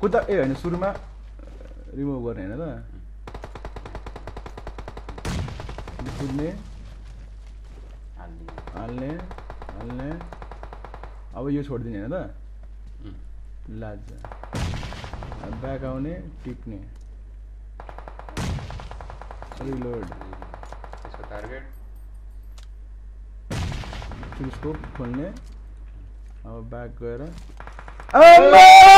कुद्दा ए होइन सुरुमा रिमुभ गर्ने होइन त? कुद्ने हाल्ने हाल्ने अब यो छोडिदिने होइन त? लाज। ब्याक आउने टिप्ने। रिलोड त्यसको टार्गेट स्कोप खोल्ने। अब ब्याक गएर Oh, Allah!